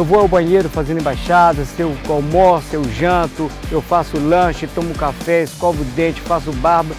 Eu vou ao banheiro fazendo embaixadas, eu almoço, eu janto, eu faço lanche, tomo café, escovo o dente, faço barba.